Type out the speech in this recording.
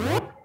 What?